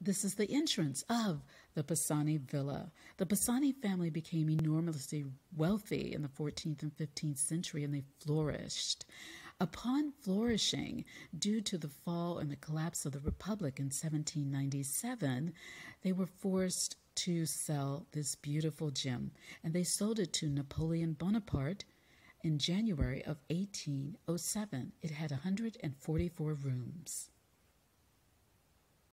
this is the entrance of the Pisani Villa. The Pisani family became enormously wealthy in the 14th and 15th century and they flourished. Upon flourishing, due to the fall and the collapse of the Republic in 1797, they were forced to sell this beautiful gem and they sold it to Napoleon Bonaparte in January of 1807. It had 144 rooms.